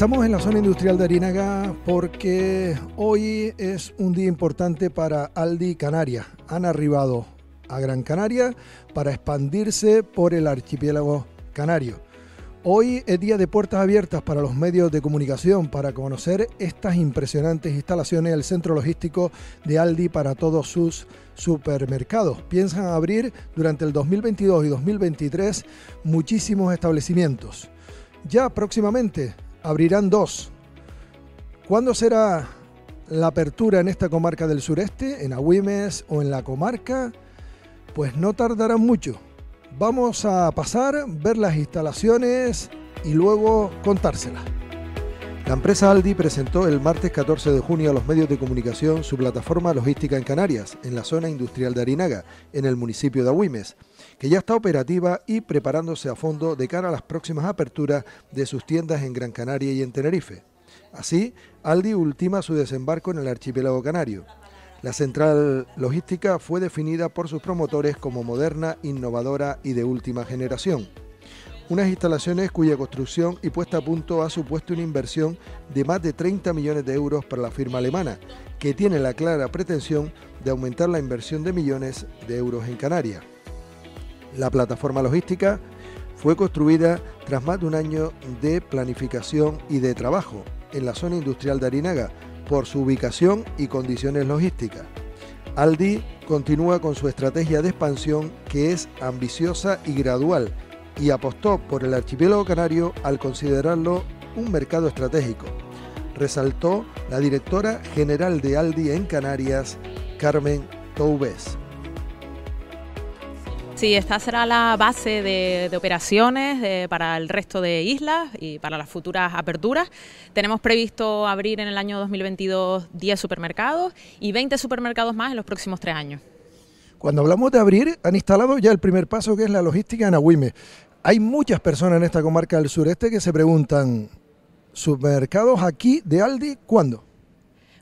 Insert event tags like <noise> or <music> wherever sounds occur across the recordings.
Estamos en la zona industrial de Arinaga porque hoy es un día importante para Aldi Canarias. Han arribado a Gran Canaria para expandirse por el archipiélago canario. Hoy es día de puertas abiertas para los medios de comunicación para conocer estas impresionantes instalaciones del centro logístico de Aldi para todos sus supermercados. Piensan abrir durante el 2022 y 2023 muchísimos establecimientos. Ya próximamente abrirán dos. ¿Cuándo será la apertura en esta comarca del sureste, en Agüimes o en la comarca? Pues no tardará mucho. Vamos a pasar, ver las instalaciones y luego contárselas. La empresa Aldi presentó el martes 14 de junio a los medios de comunicación su plataforma logística en Canarias, en la zona industrial de Arinaga, en el municipio de Agüimes que ya está operativa y preparándose a fondo de cara a las próximas aperturas de sus tiendas en Gran Canaria y en Tenerife. Así, Aldi ultima su desembarco en el archipiélago canario. La central logística fue definida por sus promotores como moderna, innovadora y de última generación. Unas instalaciones cuya construcción y puesta a punto ha supuesto una inversión de más de 30 millones de euros para la firma alemana, que tiene la clara pretensión de aumentar la inversión de millones de euros en Canarias. La plataforma logística fue construida tras más de un año de planificación y de trabajo en la zona industrial de Arinaga por su ubicación y condiciones logísticas. Aldi continúa con su estrategia de expansión que es ambiciosa y gradual y apostó por el archipiélago canario al considerarlo un mercado estratégico. Resaltó la directora general de Aldi en Canarias, Carmen Toubes. Sí, esta será la base de, operaciones para el resto de islas y para las futuras aperturas. Tenemos previsto abrir en el año 2022 10 supermercados y 20 supermercados más en los próximos tres años. Cuando hablamos de abrir, han instalado ya el primer paso que es la logística en Agüime. Hay muchas personas en esta comarca del sureste que se preguntan, ¿supermercados aquí de Aldi cuándo?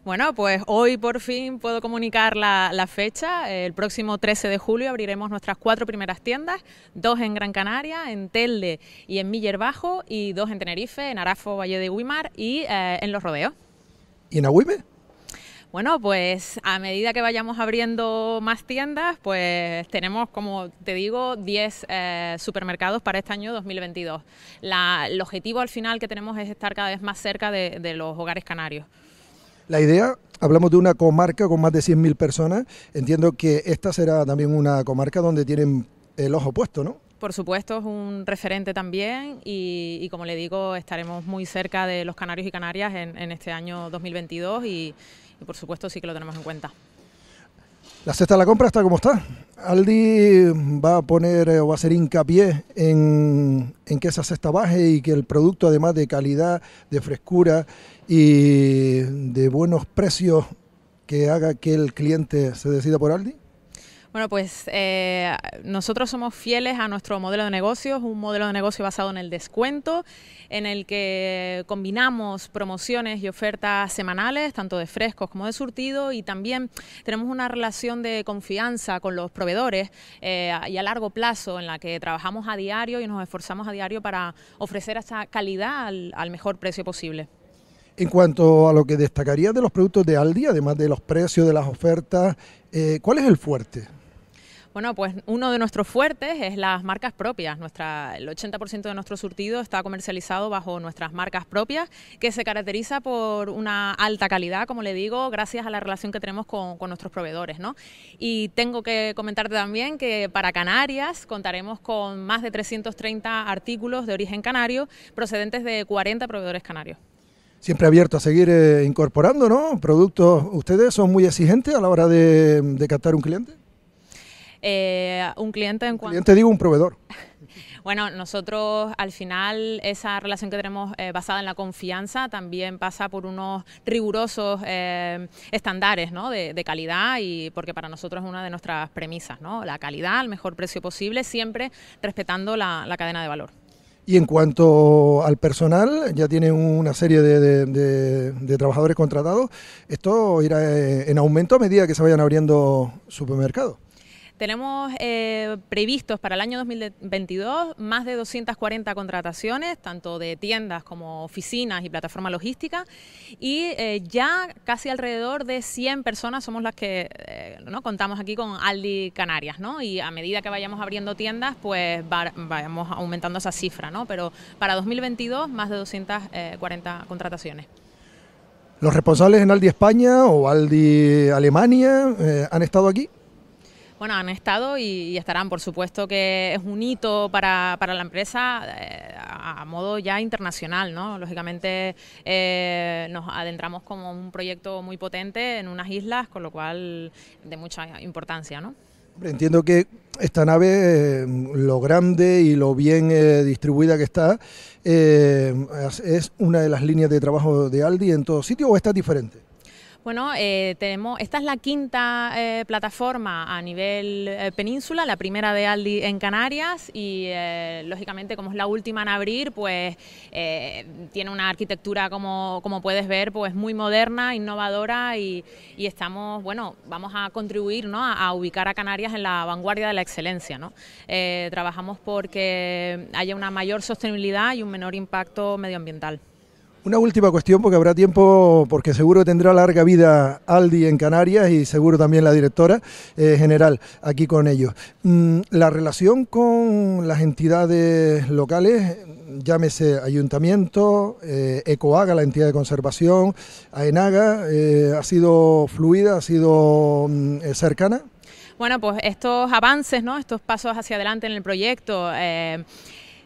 Bueno, pues hoy por fin puedo comunicar la, fecha. El próximo 13 de julio abriremos nuestras cuatro primeras tiendas, dos en Gran Canaria, en Telde y en Miller Bajo, y dos en Tenerife, en Arafo, Valle de Huimar y eh, en Los Rodeos. ¿Y en Agüime? Bueno, pues a medida que vayamos abriendo más tiendas, pues tenemos, como te digo, 10 eh, supermercados para este año 2022. el objetivo al final que tenemos es estar cada vez más cerca de los hogares canarios. La idea, hablamos de una comarca con más de 100.000 personas, entiendo que esta será también una comarca donde tienen el ojo puesto, ¿no? Por supuesto, es un referente también y, como le digo, estaremos muy cerca de los canarios y canarias en, este año 2022 y, y por supuesto sí que lo tenemos en cuenta. La cesta de la compra está como está. Aldi va a poner o va a hacer hincapié en, que esa cesta baje y que el producto, además de calidad, de frescura y de buenos precios, que haga que el cliente se decida por Aldi. Bueno, pues eh, nosotros somos fieles a nuestro modelo de negocios, un modelo de negocio basado en el descuento, en el que combinamos promociones y ofertas semanales, tanto de frescos como de surtido, y también tenemos una relación de confianza con los proveedores eh, y a largo plazo en la que trabajamos a diario y nos esforzamos a diario para ofrecer esa calidad al, mejor precio posible. En cuanto a lo que destacaría de los productos de Aldi, además de los precios, de las ofertas, eh, ¿cuál es el fuerte? Bueno, pues uno de nuestros fuertes es las marcas propias. Nuestra, el 80% de nuestro surtido está comercializado bajo nuestras marcas propias, que se caracteriza por una alta calidad, como le digo, gracias a la relación que tenemos con, nuestros proveedores. ¿no? Y tengo que comentarte también que para Canarias contaremos con más de 330 artículos de origen canario procedentes de 40 proveedores canarios siempre abierto a seguir eh, incorporando, ¿no? Productos, ¿ustedes son muy exigentes a la hora de captar un cliente? Eh, un cliente en cuanto... Cliente digo un proveedor. <laughs> Bueno, nosotros al final esa relación que tenemos eh, basada en la confianza también pasa por unos rigurosos eh, estándares ¿no? de, calidad y porque para nosotros es una de nuestras premisas, ¿no? la calidad al mejor precio posible, siempre respetando la, cadena de valor. Y en cuanto al personal, ya tiene una serie de, de, trabajadores contratados. ¿Esto irá en aumento a medida que se vayan abriendo supermercados? Tenemos eh, previstos para el año 2022 más de 240 contrataciones, tanto de tiendas como oficinas y plataforma logística, y eh, ya casi alrededor de 100 personas somos las que eh, ¿no? contamos aquí con Aldi Canarias, ¿no? Y a medida que vayamos abriendo tiendas, pues vayamos aumentando esa cifra, ¿no? Pero para 2022 más de 240 contrataciones. ¿Los responsables en Aldi España o Aldi Alemania han estado aquí? Bueno, han estado y, estarán, por supuesto que es un hito para, la empresa eh, a, modo ya internacional, ¿no? Lógicamente eh, nos adentramos como un proyecto muy potente en unas islas, con lo cual de mucha importancia, ¿no? Entiendo que esta nave, lo grande y lo bien eh, distribuida que está, es una de las líneas de trabajo de Aldi en todo sitio o está diferente? Bueno, eh, tenemos, esta es la quinta eh, plataforma a nivel eh, península, la primera de Aldi en Canarias y lógicamente como es la última en abrir, pues tiene una arquitectura como, como puedes ver, pues muy moderna, innovadora y, estamos, bueno, vamos a contribuir ¿no? a, ubicar a Canarias en la vanguardia de la excelencia. ¿no? trabajamos porque haya una mayor sostenibilidad y un menor impacto medioambiental. Una última cuestión, porque habrá tiempo, porque seguro tendrá larga vida Aldi en Canarias y seguro también la directora eh, general aquí con ellos. Mm, la relación con las entidades locales, llámese Ayuntamiento, eh, Ecoaga, la entidad de conservación, AENAGA, eh, ¿ha sido fluida, ha sido mm, cercana? Bueno, pues estos avances, ¿no? estos pasos hacia adelante en el proyecto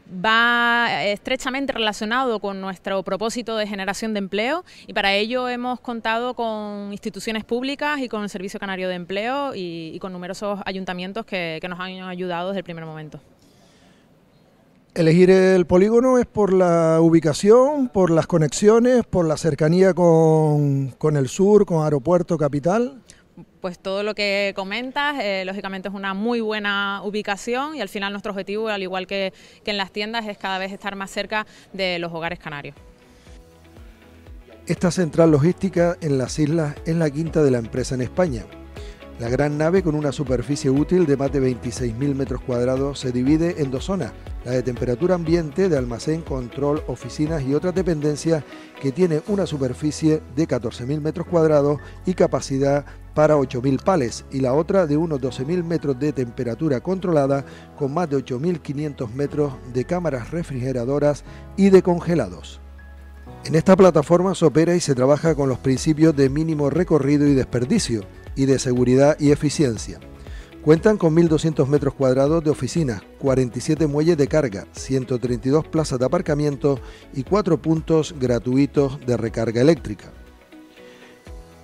va estrechamente relacionado con nuestro propósito de generación de empleo y para ello hemos contado con instituciones públicas y con el Servicio Canario de Empleo y, con numerosos ayuntamientos que, nos han ayudado desde el primer momento. Elegir el polígono es por la ubicación, por las conexiones, por la cercanía con, con el sur, con aeropuerto, capital pues todo lo que comentas, eh, lógicamente es una muy buena ubicación y al final nuestro objetivo, al igual que, que en las tiendas, es cada vez estar más cerca de los hogares canarios. Esta central logística en las islas es la quinta de la empresa en España. La gran nave, con una superficie útil de más de 26.000 metros cuadrados, se divide en dos zonas, la de temperatura ambiente, de almacén, control, oficinas y otras dependencias, que tiene una superficie de 14.000 metros cuadrados y capacidad para 8.000 pales, y la otra de unos 12.000 metros de temperatura controlada, con más de 8.500 metros de cámaras refrigeradoras y de congelados. En esta plataforma se opera y se trabaja con los principios de mínimo recorrido y desperdicio, y de seguridad y eficiencia. Cuentan con 1.200 metros cuadrados de oficinas, 47 muelles de carga, 132 plazas de aparcamiento y 4 puntos gratuitos de recarga eléctrica.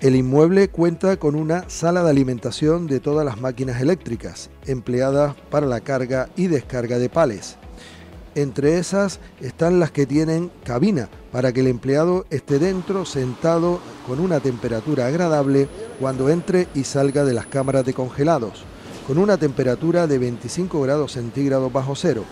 El inmueble cuenta con una sala de alimentación de todas las máquinas eléctricas empleadas para la carga y descarga de pales, entre esas están las que tienen cabina para que el empleado esté dentro sentado con una temperatura agradable cuando entre y salga de las cámaras de congelados, con una temperatura de 25 grados centígrados bajo cero.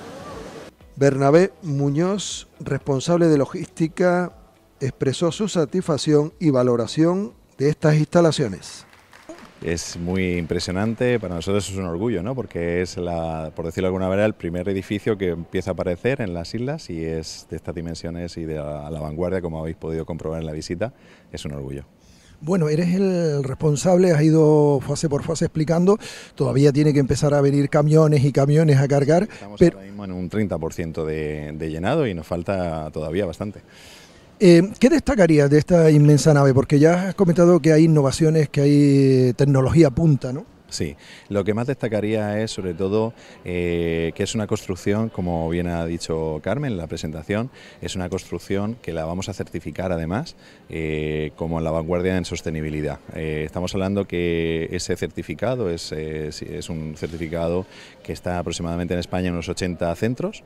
Bernabé Muñoz, responsable de logística, expresó su satisfacción y valoración de estas instalaciones es muy impresionante, para nosotros es un orgullo, ¿no? porque es, la, por decirlo de alguna manera, el primer edificio que empieza a aparecer en las islas y es de estas dimensiones y de la, la vanguardia, como habéis podido comprobar en la visita, es un orgullo. Bueno, eres el responsable, has ido fase por fase explicando, todavía tiene que empezar a venir camiones y camiones a cargar. Estamos pero... ahora mismo en un 30% de, de llenado y nos falta todavía bastante. Eh, ¿Qué destacarías de esta inmensa nave? Porque ya has comentado que hay innovaciones, que hay tecnología punta, ¿no? Sí, lo que más destacaría es sobre todo eh, que es una construcción, como bien ha dicho Carmen en la presentación, es una construcción que la vamos a certificar además eh, como la vanguardia en sostenibilidad. estamos hablando que ese certificado es, es, un certificado que está aproximadamente en España en unos 80 centros.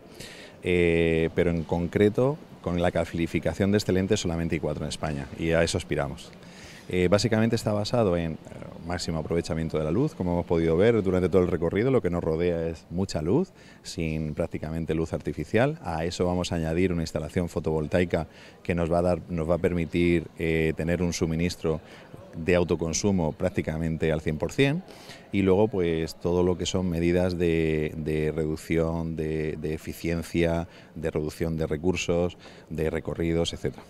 Pero en concreto con la calificación de excelente solamente hay cuatro en España y a eso aspiramos. Eh, básicamente está basado en máximo aprovechamiento de la luz, como hemos podido ver durante todo el recorrido, lo que nos rodea es mucha luz, sin prácticamente luz artificial. A eso vamos a añadir una instalación fotovoltaica que nos va a, dar, nos va a permitir eh, tener un suministro de autoconsumo prácticamente al 100% y luego pues todo lo que son medidas de, reducción de, de eficiencia, de reducción de recursos, de recorridos, etcétera.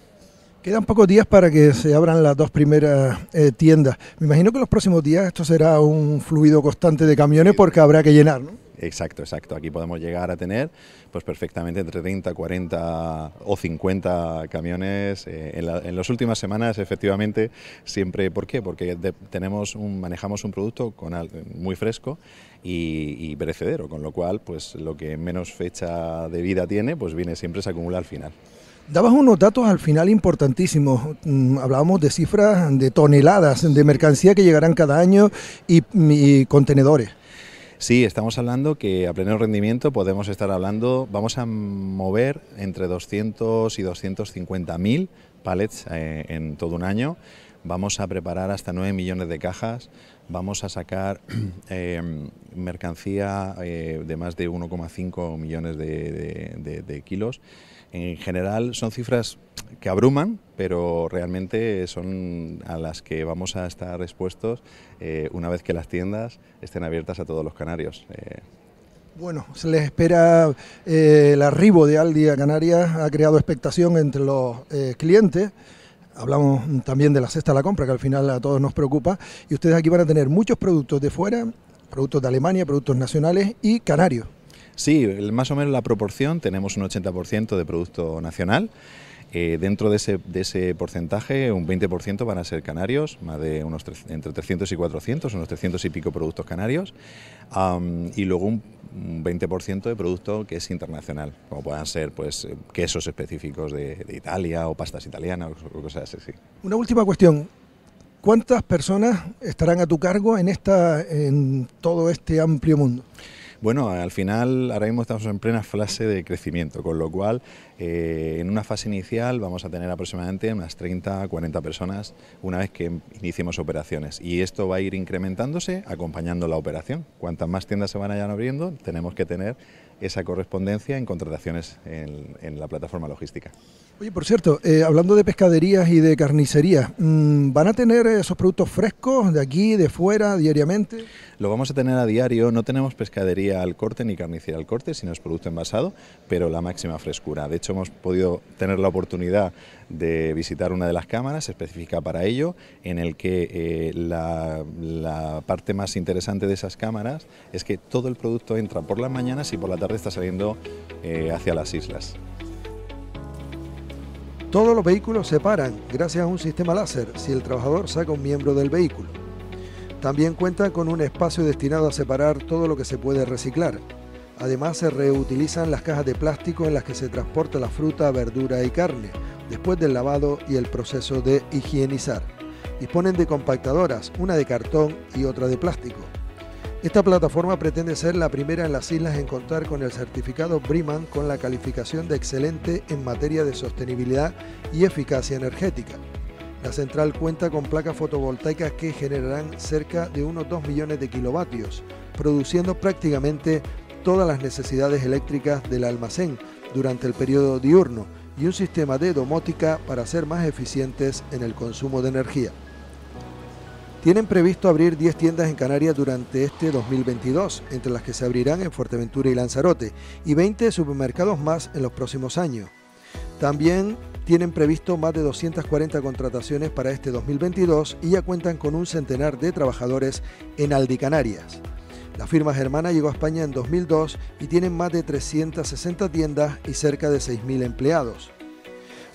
Quedan pocos días para que se abran las dos primeras eh, tiendas. Me imagino que en los próximos días esto será un fluido constante de camiones porque habrá que llenar, ¿no? Exacto, exacto. Aquí podemos llegar a tener pues perfectamente entre 30, 40 o 50 camiones. Eh, en, las últimas semanas, efectivamente, siempre. ¿Por qué? Porque tenemos un, manejamos un producto con muy fresco y, y, perecedero, con lo cual, pues lo que menos fecha de vida tiene, pues viene siempre se acumula al final. Dabas unos datos al final importantísimos. Mm, hablábamos de cifras de toneladas de mercancía que llegarán cada año y, contenedores. Sí, estamos hablando que a pleno rendimiento podemos estar hablando, vamos a mover entre 200 y 250 mil pallets eh, en todo un año. Vamos a preparar hasta 9 millones de cajas. Vamos a sacar eh, <clears throat> mercancía eh, de más de 1,5 millones de kilos en general son cifras que abruman, pero realmente son a las que vamos a estar expuestos eh, una vez que las tiendas estén abiertas a todos los canarios. Eh. Bueno, se les espera eh, el arribo de Aldi a Canarias, ha creado expectación entre los clientes. Hablamos también de la cesta de la compra, que al final a todos nos preocupa. Y ustedes aquí van a tener muchos productos de fuera, productos de Alemania, productos nacionales y canarios. Sí, más o menos la proporción, tenemos un 80% de producto nacional. Eh, dentro de ese, de ese, porcentaje, un 20% van a ser canarios, más de unos entre 300 y 400, unos 300 y pico productos canarios, y luego un, 20% de producto que es internacional, como puedan ser pues quesos específicos de, Italia o pastas italianas o cosas así. Una última cuestión. ¿Cuántas personas estarán a tu cargo en, esta, en todo este amplio mundo? Bueno, al final ahora mismo estamos en plena fase de crecimiento, con lo cual eh, en una fase inicial vamos a tener aproximadamente unas 30 40 personas una vez que iniciemos operaciones y esto va a ir incrementándose acompañando la operación. Cuantas más tiendas se van a abriendo, tenemos que tener esa correspondencia en contrataciones en, la plataforma logística. Oye, por cierto, eh, hablando de pescaderías y de carnicerías, mm, ¿van a tener esos productos frescos de aquí, de fuera, diariamente? Lo vamos a tener a diario, no tenemos pescadería al corte ni carnicería al corte, sino es producto envasado, pero la máxima frescura. De hecho, hemos podido tener la oportunidad de visitar una de las cámaras específica para ello, en el que eh, la, parte más interesante de esas cámaras es que todo el producto entra por las mañanas y por la tarde está saliendo eh, hacia las islas. Todos los vehículos se paran gracias a un sistema láser si el trabajador saca un miembro del vehículo. También cuenta con un espacio destinado a separar todo lo que se puede reciclar. Además se reutilizan las cajas de plástico en las que se transporta la fruta, verdura y carne, después del lavado y el proceso de higienizar. Disponen de compactadoras, una de cartón y otra de plástico. Esta plataforma pretende ser la primera en las islas en contar con el certificado Briman con la calificación de excelente en materia de sostenibilidad y eficacia energética. La central cuenta con placas fotovoltaicas que generarán cerca de unos 2 millones de kilovatios, produciendo prácticamente todas las necesidades eléctricas del almacén durante el periodo diurno y un sistema de domótica para ser más eficientes en el consumo de energía. Tienen previsto abrir 10 tiendas en Canarias durante este 2022, entre las que se abrirán en Fuerteventura y Lanzarote, y 20 supermercados más en los próximos años. También tienen previsto más de 240 contrataciones para este 2022 y ya cuentan con un centenar de trabajadores en Aldi Canarias. La firma germana llegó a España en 2002 y tienen más de 360 tiendas y cerca de 6.000 empleados.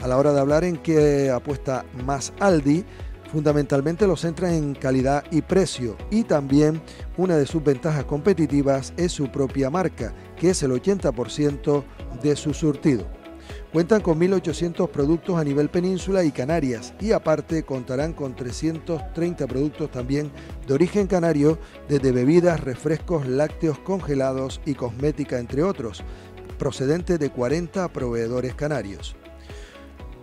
A la hora de hablar en qué apuesta más Aldi, fundamentalmente lo centra en calidad y precio y también una de sus ventajas competitivas es su propia marca, que es el 80% de su surtido. Cuentan con 1.800 productos a nivel península y Canarias y aparte contarán con 330 productos también de origen canario, desde bebidas, refrescos, lácteos congelados y cosmética, entre otros, procedentes de 40 proveedores canarios.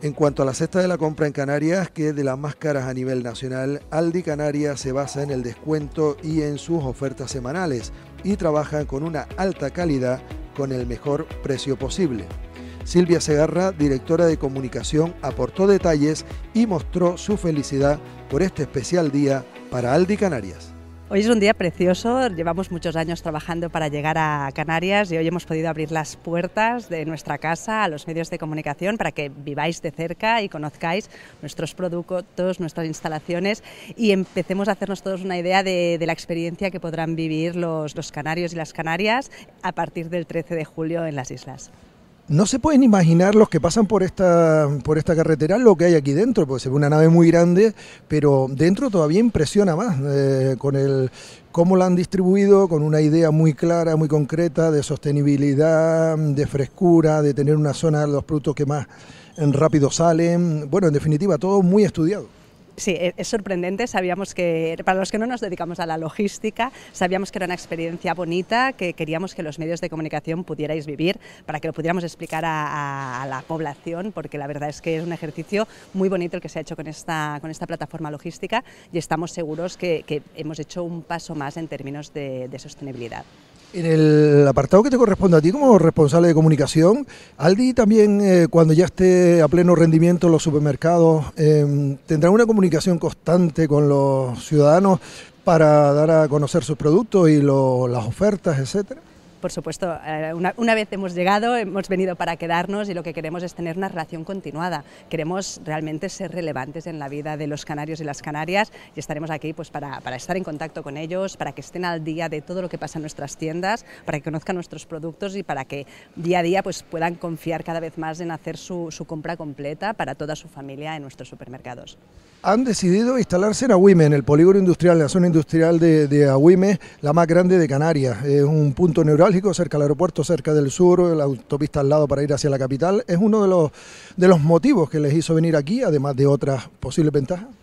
En cuanto a la cesta de la compra en Canarias, que es de las más caras a nivel nacional, Aldi Canarias se basa en el descuento y en sus ofertas semanales y trabaja con una alta calidad con el mejor precio posible. Silvia Segarra, directora de comunicación, aportó detalles y mostró su felicidad por este especial día para Aldi Canarias. Hoy es un día precioso, llevamos muchos años trabajando para llegar a Canarias y hoy hemos podido abrir las puertas de nuestra casa a los medios de comunicación para que viváis de cerca y conozcáis nuestros productos, nuestras instalaciones y empecemos a hacernos todos una idea de, la experiencia que podrán vivir los, canarios y las canarias a partir del 13 de julio en las islas. No se pueden imaginar los que pasan por esta, por esta carretera lo que hay aquí dentro, porque se ve una nave muy grande, pero dentro todavía impresiona más eh, con el cómo la han distribuido, con una idea muy clara, muy concreta de sostenibilidad, de frescura, de tener una zona de los productos que más rápido salen. Bueno, en definitiva, todo muy estudiado. Sí, e-, es sorprendente. Sabíamos que, para los que no nos dedicamos a la logística, sabíamos que era una experiencia bonita, que queríamos que los medios de comunicación pudierais vivir, para que lo pudiéramos explicar a, la población, porque la verdad es que es un ejercicio muy bonito el que se ha hecho con esta, con esta plataforma logística y estamos seguros que, hemos hecho un paso más en términos de sostenibilidad. En el apartado que te corresponde a ti como responsable de comunicación, Aldi también eh, cuando ya esté a pleno rendimiento en los supermercados, eh, tendrá una comunicación constante con los ciudadanos para dar a conocer sus productos y las ofertas, etcétera por supuesto, eh, una, vez hemos llegado, hemos venido para quedarnos y lo que queremos es tener una relación continuada. Queremos realmente ser relevantes en la vida de los canarios y las canarias y estaremos aquí pues, para, estar en contacto con ellos, para que estén al día de todo lo que pasa en nuestras tiendas, para que conozcan nuestros productos y para que día a día pues, puedan confiar cada vez más en hacer su, compra completa para toda su familia en nuestros supermercados. Han decidido instalarse en Agüime, en el polígono industrial, en la zona industrial de, de Agüime, la más grande de Canarias. Es un punto neural cerca del aeropuerto, cerca del sur, la autopista al lado para ir hacia la capital. Es uno de los, de los motivos que les hizo venir aquí, además de otras posibles ventajas.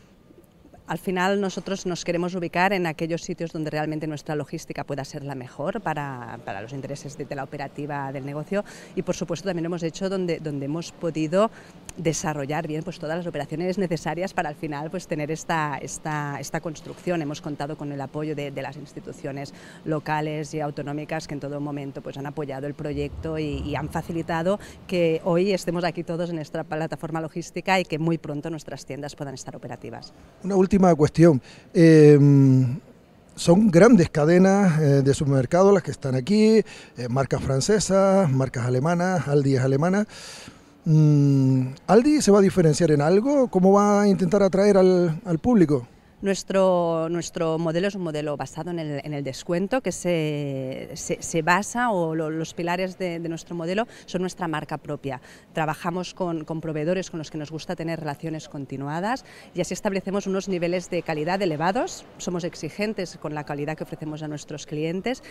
Al final nosotros nos queremos ubicar en aquellos sitios donde realmente nuestra logística pueda ser la mejor para, para los intereses de, la operativa del negocio y por supuesto también hemos hecho donde, donde hemos podido desarrollar bien pues, todas las operaciones necesarias para al final pues, tener esta, esta, esta construcción. Hemos contado con el apoyo de, las instituciones locales y autonómicas que en todo momento pues, han apoyado el proyecto y, han facilitado que hoy estemos aquí todos en nuestra plataforma logística y que muy pronto nuestras tiendas puedan estar operativas. Una última cuestión. Em, son grandes cadenas eh, de supermercados las que están aquí, eh, marcas francesas, marcas alemanas, Aldi es alemana. Mm, ¿Aldi se va a diferenciar en algo? ¿Cómo va a intentar atraer al público? Nuestro, nuestro modelo es un modelo basado en el, en el descuento que se, se, basa o los pilares de, nuestro modelo son nuestra marca propia. Trabajamos con, con, proveedores con los que nos gusta tener relaciones continuadas y así establecemos unos niveles de calidad elevados, somos exigentes con la calidad que ofrecemos a nuestros clientes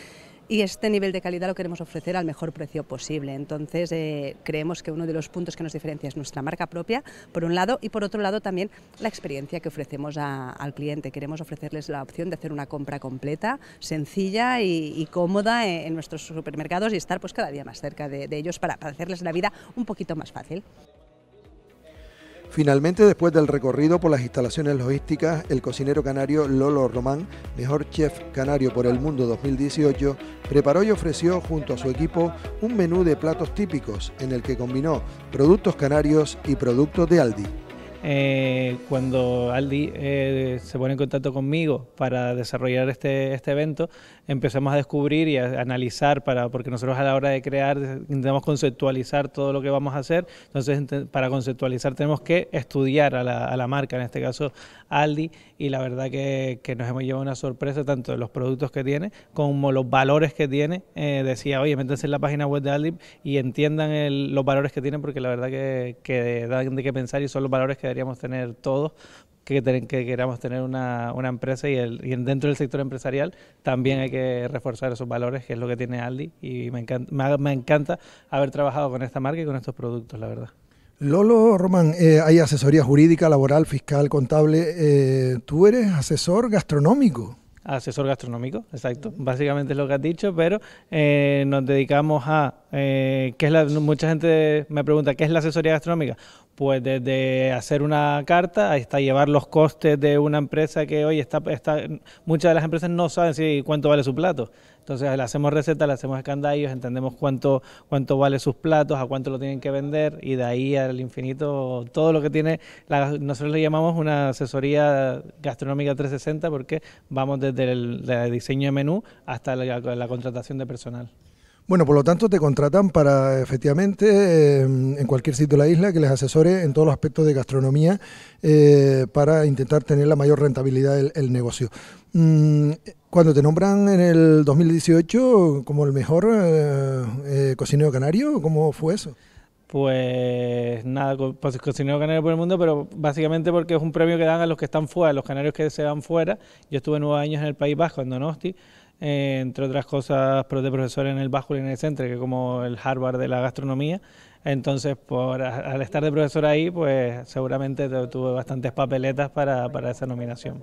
y este nivel de calidad lo queremos ofrecer al mejor precio posible. Entonces eh, creemos que uno de los puntos que nos diferencia es nuestra marca propia, por un lado, y por otro lado también la experiencia que ofrecemos al cliente. Queremos ofrecerles la opción de hacer una compra completa, sencilla y, cómoda en, nuestros supermercados y estar pues cada día más cerca de, ellos para hacerles la vida un poquito más fácil. Finalmente, después del recorrido por las instalaciones logísticas, el cocinero canario Lolo Román, mejor chef canario por el mundo 2018, preparó y ofreció junto a su equipo un menú de platos típicos en el que combinó productos canarios y productos de Aldi. Eh, cuando Aldi eh, se pone en contacto conmigo para desarrollar este, este, evento, empezamos a descubrir y a analizar, para, porque nosotros a la hora de crear intentamos conceptualizar todo lo que vamos a hacer, entonces para conceptualizar tenemos que estudiar a la, a la marca, en este caso Aldi, y la verdad que, nos hemos llevado una sorpresa tanto de los productos que tiene como los valores que tiene. Eh, decía, oye, métanse en la página web de Aldi y entiendan los valores que tienen porque la verdad que, dan de qué pensar y son los valores que deberíamos tener todos que, que queramos tener una, una empresa y, el, y, dentro del sector empresarial también hay que reforzar esos valores, que es lo que tiene Aldi, y me encanta, me, encanta haber trabajado con esta marca y con estos productos, la verdad. Lolo, Román, eh, hay asesoría jurídica, laboral, fiscal, contable. Eh, ¿Tú eres asesor gastronómico? Asesor gastronómico, exacto. Básicamente es lo que has dicho, pero eh, nos dedicamos a, ¿qué es la, mucha gente me pregunta, ¿qué es la asesoría gastronómica? Pues desde hacer una carta hasta llevar los costes de una empresa que hoy está, muchas de las empresas no saben si cuánto vale su plato. Entonces le hacemos recetas, le hacemos escandallos, entendemos cuánto, cuánto vale sus platos, a cuánto lo tienen que vender y de ahí al infinito todo lo que tiene, nosotros le llamamos una asesoría gastronómica 360 porque vamos desde el, diseño de menú hasta la contratación de personal. Bueno, por lo tanto te contratan para efectivamente em, en cualquier sitio de la isla que les asesore en todos los aspectos de gastronomía eh, para intentar tener la mayor rentabilidad del negocio. Mm, cuando te nombran en el 2018 como el mejor eh, eh, cocinero canario, ¿cómo fue eso? Pues nada, pues cocinero canario por el mundo, pero básicamente porque es un premio que dan a los que están fuera, a los canarios que se van fuera. Yo estuve nueve años en el País Vasco, en Donosti, eh, entre otras cosas, de profesor en el Bajo el Center, que es como el Harvard de la gastronomía. Entonces, por, al estar de profesor ahí, pues seguramente tuve bastantes papeletas para, para esa nominación.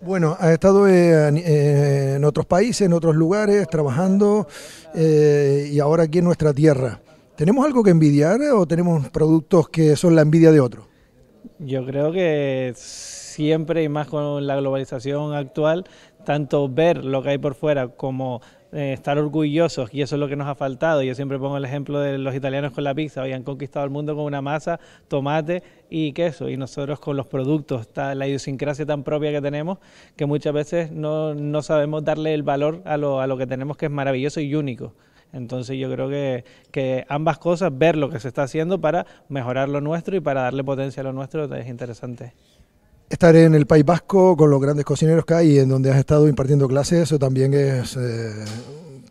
Bueno, ha estado eh, eh, en otros países, en otros lugares, trabajando y ahora aquí en nuestra tierra. ¿Tenemos algo que envidiar o tenemos productos que son la envidia de otros? Yo creo que siempre y más con la globalización actual, tanto ver lo que hay por fuera como eh, estar orgullosos, y eso es lo que nos ha faltado. Yo siempre pongo el ejemplo de los italianos con la pizza, hoy han conquistado el mundo con una masa, tomate y queso, y nosotros con los productos, la idiosincrasia tan propia que tenemos, que muchas veces no, no sabemos darle el valor a lo, a lo que tenemos, que es maravilloso y único. Entonces yo creo que, que, ambas cosas, ver lo que se está haciendo para mejorar lo nuestro y para darle potencia a lo nuestro es interesante. Estar en el País Vasco con los grandes cocineros que hay, en donde has estado impartiendo clases, eso también es, eh,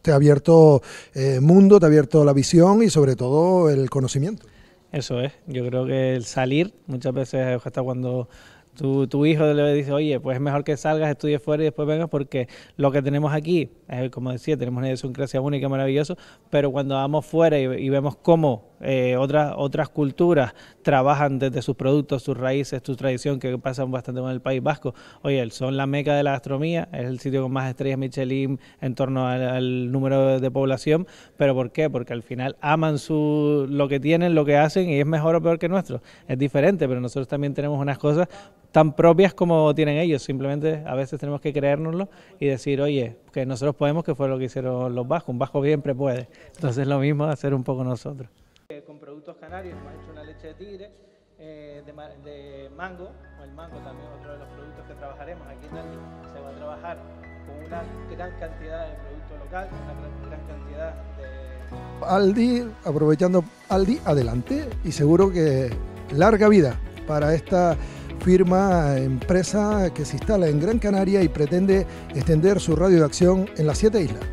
te ha abierto eh, mundo, te ha abierto la visión y sobre todo el conocimiento. Eso es, yo creo que el salir, muchas veces hasta cuando tu, tu, hijo le dice, oye, pues es mejor que salgas, estudies fuera y después vengas porque lo que tenemos aquí, como decía, tenemos una idiosincrasia única, maravilloso, pero cuando vamos fuera y vemos cómo eh, otras, otras culturas trabajan desde sus productos, sus raíces, su tradición, que pasan bastante con el País Vasco. Oye, son la meca de la gastronomía, es el sitio con más estrellas Michelin en torno al, número de, población, pero ¿por qué? Porque al final aman su, lo que tienen, lo que hacen y es mejor o peor que nuestro. Es diferente, pero nosotros también tenemos unas cosas tan propias como tienen ellos, simplemente a veces tenemos que creérnoslo y decir, oye, que nosotros podemos, que fue lo que hicieron los vascos, un vasco siempre puede. Entonces lo mismo hacer un poco nosotros. Eh, con productos canarios, hemos hecho una leche de tigre, eh, de, mango, o el mango también otro de los productos que trabajaremos aquí en Aldi, se va a trabajar con una gran cantidad de producto local, una gran, cantidad de... Aldi, aprovechando Aldi, adelante y seguro que larga vida para esta firma, empresa que se instala en Gran Canaria y pretende extender su radio de acción en las siete islas.